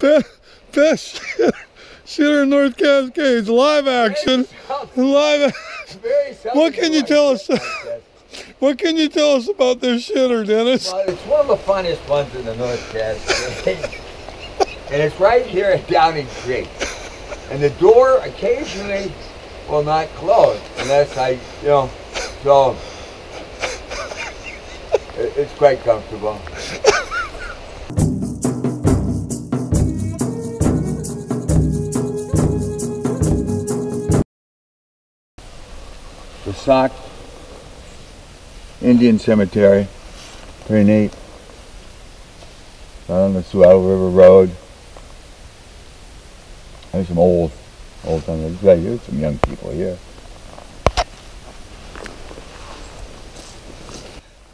best, shitter in North Cascades, live action, live. What can you tell us? What can you tell us about this shitter, Dennis? Well, it's one of the funniest ones in the North Cascades. and it's right here at Downey Creek. And the door occasionally will not close unless I, you know, so it's quite comfortable. Sauk Indian Cemetery, pretty neat. On the Suiattle River Road. There's some old, old time. There's some young people here.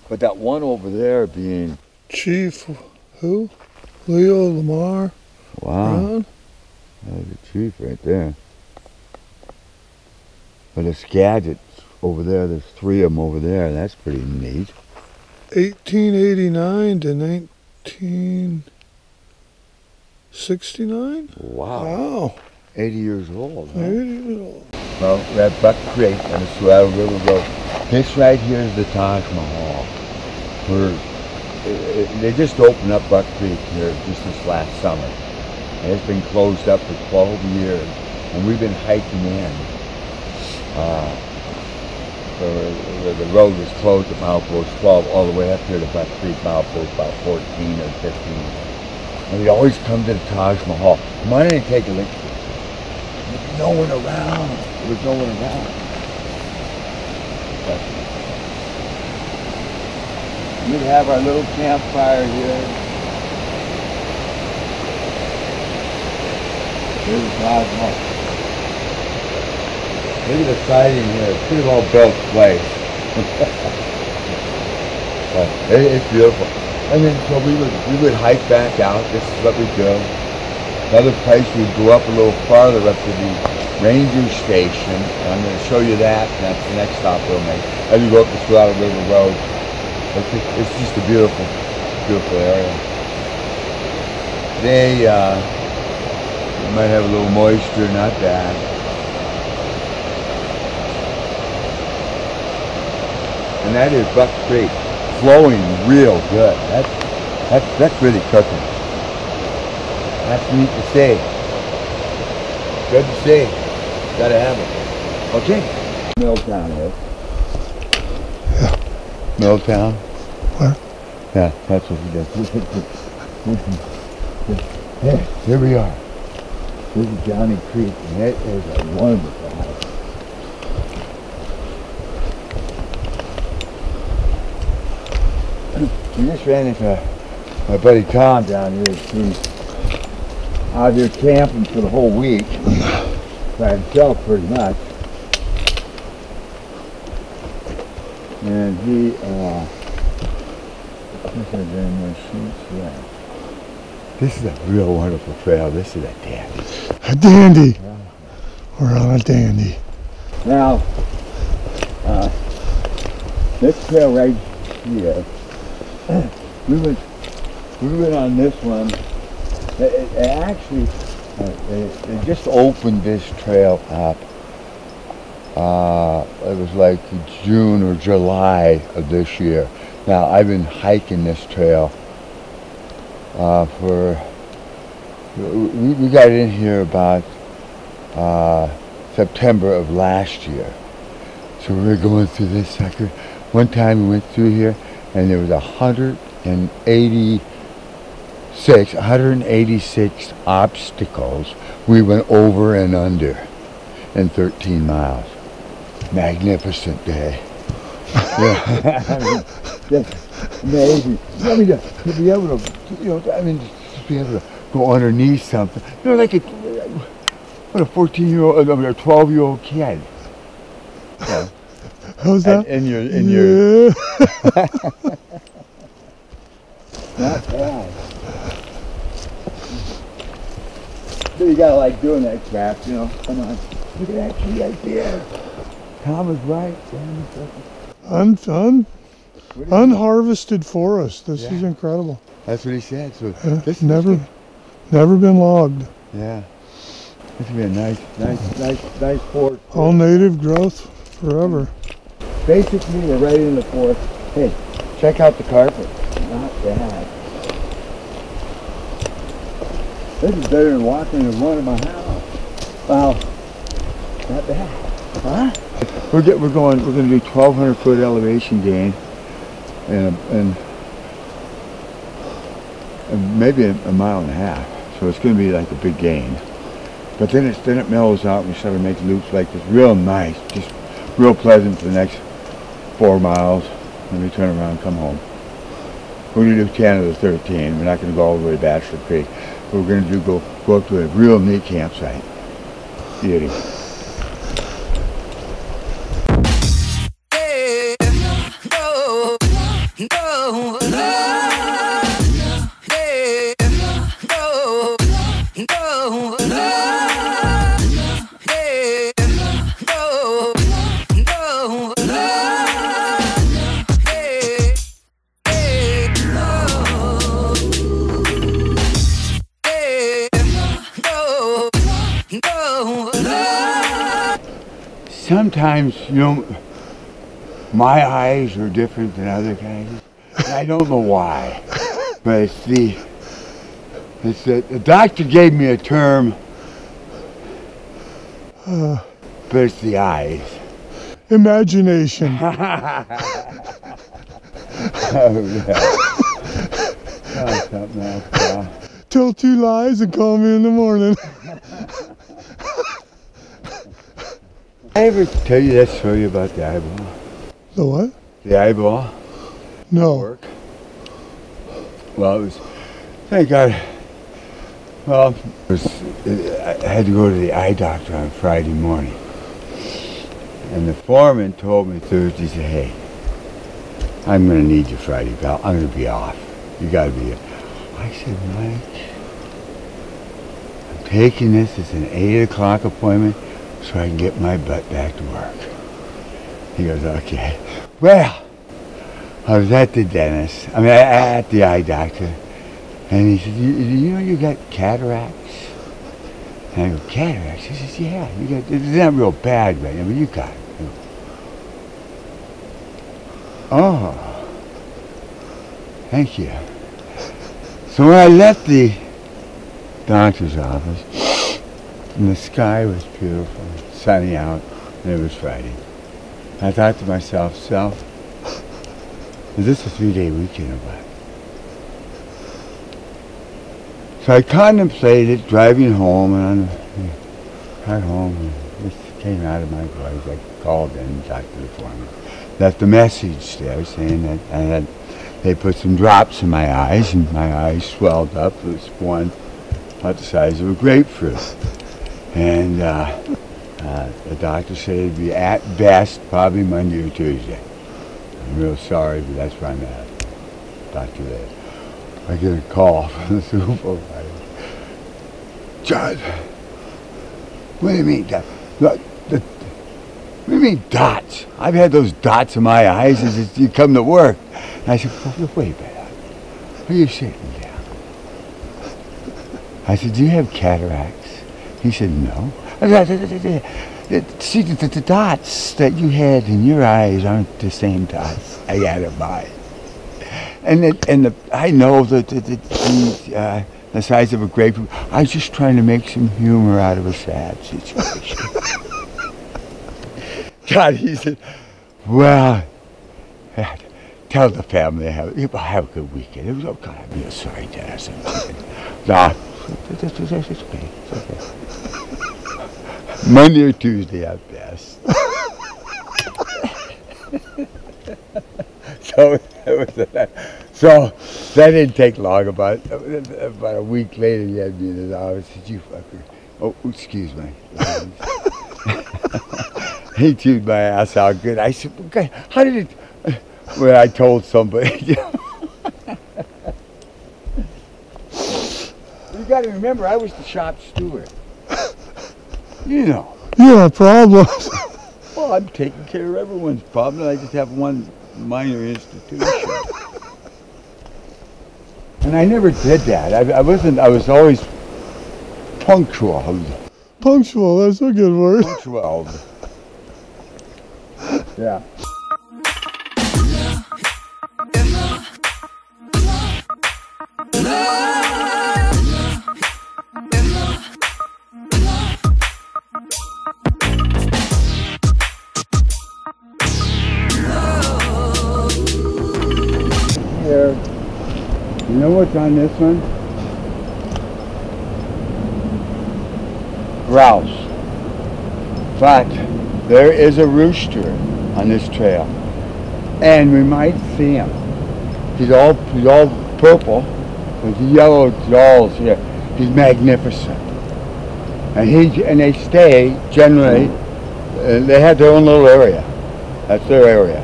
But that one over there being, Chief, who? Leo Lamar wow, Brown? there's a chief right there. But the Skagits over there, there's three of them over there. That's pretty neat. 1889 to 1969? Wow. Wow. 80 years old. Huh? Maybe- Well, we're at Buck Creek on the Suiattle River Road. This right here is the Taj Mahal. It- it- they just opened up Buck Creek here just this last summer. And it's been closed up for 12 years. And we've been hiking in. Uh, Uh, the, the road was closed at milepost 12 all the way up here to Buck Creek, milepost about 14 or 15. And we always come to the Taj Mahal. In and take a look. There's no one around. There was no one around. But we'd have our little campfire here. Here's the Taj Mahal. Look at the siding here. It's pretty well built place. but it, it's beautiful. And then so we would we would hike back out. This is what we do. Another place we'd go up a little farther up to the ranger station. And I'm going to show you that. And that's the next stop we'll make. As we go up the Suiattle River Road. It's just, it's just a beautiful, beautiful area. They uh, might have a little moisture, not bad. That is Buck Creek, flowing real good. That's that's that's really cooking. That's neat to see. Good to see. Gotta have it. Okay. Milltown is. Yeah. Milltown. Where? Yeah, that's what we did. yeah, here we are. This is Johnny Creek, and it is a wonderful house. We just ran into my buddy Tom down here. He's out here camping for the whole week by himself pretty much. And he, uh, this is in my sheets, yeah. This is a real wonderful trail. This is a dandy. A dandy. We're on a dandy. Now, uh, this trail right here, we went, we went on this one. It, it- it actually, uh, it, it just opened this trail up. Uh, it was like June or July of this year. Now, I've been hiking this trail uh, for, we, we got in here about uh, September of last year. So we were going through this sucker. One time we went through here and there was 186, 186 obstacles we went over and under in 13 miles. Magnificent day. yeah, I mean, that's amazing. I mean, to, be able to, you know, I mean, to be able to go underneath something. You know, like a, what a 14 year old, I mean, a 12 year old kid. Yeah. How's that? and your, and your, yeah. not bad. But you gotta like doing that crap, you know. Come on. Look at that tree right there. Tom was right. Un, un, What is it? unharvested forest. This is incredible. That's what he said. So Uh, this never- This, Never been logged. Yeah. This would be a nice, nice, nice, nice forest. All native growth forever. Basically, we're right in the forest. Hey, check out the carpet. Not bad. This is better than walking in one of my house. Wow. Not bad. Huh? We're get, we're going we're gonna do twelve hundred foot elevation gain and and, and maybe a, a mile and a half. So it's gonna be like a big gain. But then it's then it mellows out and we start to make loops like this real nice, just real pleasant for the next four miles. Then we turn around and come home. We're gonna do Canada thirteen. We're not gonna go all the way to Bachelor Creek. We're gonna do go go up to a real neat campsite. Beauty. Sometimes, you know, my eyes are different than other guys. I don't know why. But it's the, it's the, the doctor gave me a term, Uh, but it's the eyes. imagination. oh, yeah. Something else. yeah. Tell two lies and call me in the morning. I ever tell you that story about the eyeball? The what? The eyeball No. work? Well, it was, thank God. Well, it was, I had to go to the eye doctor on Friday morning. And the foreman told me Thursday, he said, hey, I'm going to need you Friday, pal. I'm going to be off. You got to be here. I said, Mike, I'm taking this It's an 8 o'clock appointment so I can get my butt back to work. He goes, okay. Well, I was at the dentist, I mean, at the eye doctor, and he said, you, know you got cataracts? And I go, cataracts? He says, yeah, you got, it's not real bad right I mean, you got it. Oh, thank you. So when I left the doctor's office, and the sky was beautiful, sunny out, and it was Friday. I thought to myself, self, is this a three-day weekend or what? So I contemplated driving home, and the car home, and this came out of my voice. I called in and talked to the foreman. Left a message there saying that I had, they put some drops in my eyes, and my eyes swelled up. It was one about the size of a grapefruit. And uh, uh, the doctor said it'd be at best probably Monday or Tuesday. I'm real sorry, but that's where I'm at. Doctor there. I get a call from the supervisor. John, what do you mean, dot? Look, the, what do you mean dots? I've had those dots in my eyes as you come to work. And I said, well, wait a minute. Are you sitting down? I said, do you have cataracts? He said, no. See, the, the dots that you had in your eyes aren't the same dots I had in mine. And it, and the, I know that the, the, the, uh, the size of a grapefruit. I was just trying to make some humor out of a sad situation. God, he said, well, tell the family have, have a good weekend. It was, oh God, I'm real sorry, Dennis. Nah, Monday or Tuesday at best. so that so that didn't take long. About about a week later, he had me in his office. Said, "You fucker." Oh, excuse me. he chewed my ass out good. I said, okay, "How did it?" When I told somebody. got to remember, I was the shop steward. You know. You have problems. Well, I'm taking care of everyone's problem. I just have one minor institution. and I never did that. I, I wasn't. I was always punctual. Punctual, that's a good word. Punctual. Yeah. You know what's on this one? Grouse. In fact, there is a rooster on this trail. And we might see him. He's all he's all purple with yellow jaws here. He's magnificent. And he and they stay generally uh, they have their own little area. That's their area.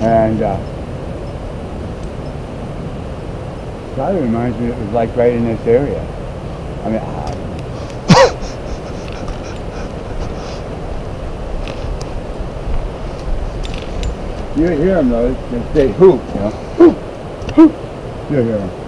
And uh, of reminds me it was like right in this area. I mean, I, You hear them though, they say hoop, you know. Hoop, hoop. You hear them.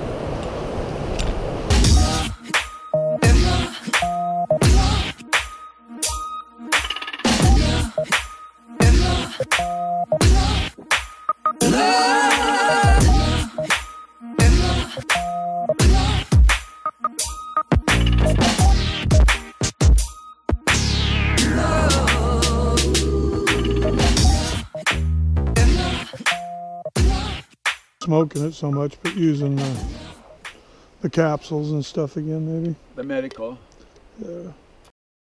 Smoking it so much, but using the, the capsules and stuff again, maybe. The medical. Yeah.